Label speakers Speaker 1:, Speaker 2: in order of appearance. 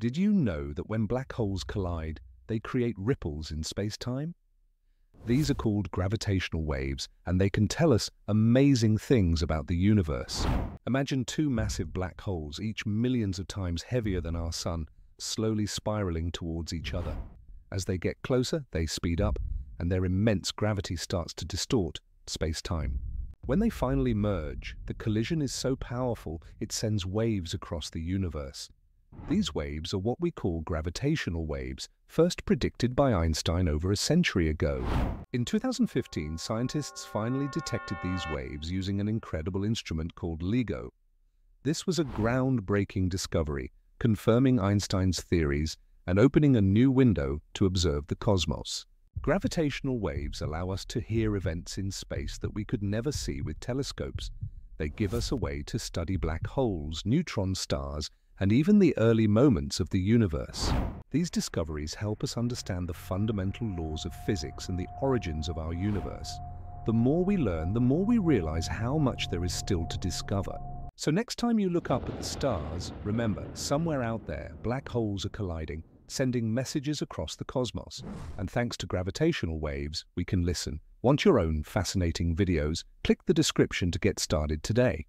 Speaker 1: Did you know that when black holes collide, they create ripples in space-time? These are called gravitational waves, and they can tell us amazing things about the universe. Imagine two massive black holes, each millions of times heavier than our Sun, slowly spiraling towards each other. As they get closer, they speed up, and their immense gravity starts to distort space-time. When they finally merge, the collision is so powerful it sends waves across the universe. These waves are what we call gravitational waves, first predicted by Einstein over a century ago. In 2015, scientists finally detected these waves using an incredible instrument called LIGO. This was a groundbreaking discovery, confirming Einstein's theories and opening a new window to observe the cosmos. Gravitational waves allow us to hear events in space that we could never see with telescopes. They give us a way to study black holes, neutron stars, and even the early moments of the universe. These discoveries help us understand the fundamental laws of physics and the origins of our universe. The more we learn, the more we realize how much there is still to discover. So next time you look up at the stars, remember, somewhere out there, black holes are colliding, sending messages across the cosmos. And thanks to gravitational waves, we can listen. Want your own fascinating videos? Click the description to get started today.